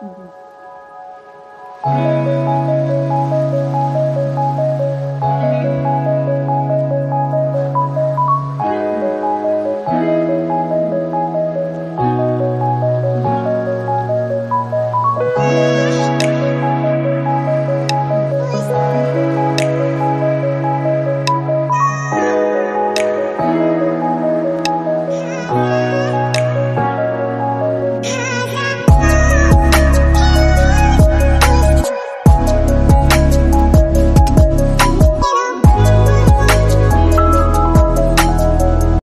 嗯。